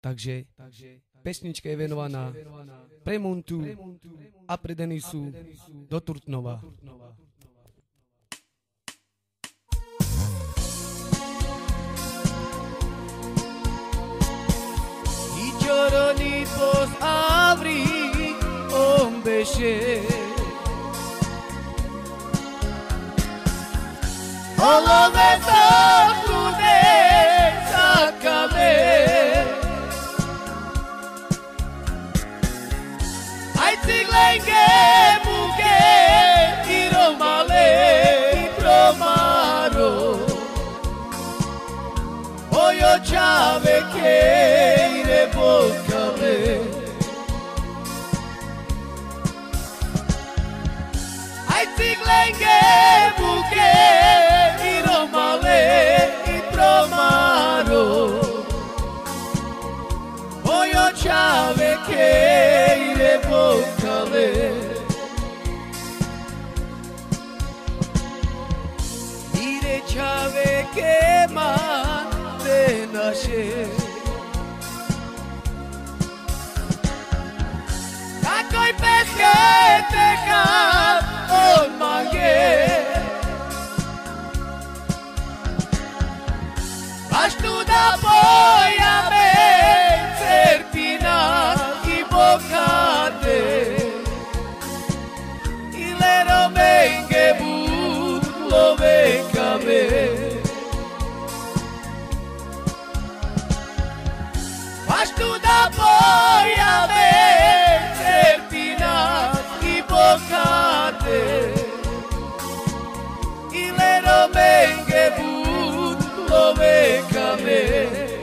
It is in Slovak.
Takže, takže pesnička je venovaná pre Muntu a pre Denisu do Turtnova. Y lloronitos abrí, hombre, All of it chave che ne boccare Ai tiglenge buche i romale i promaro Voglio chave che ne boccare achei রে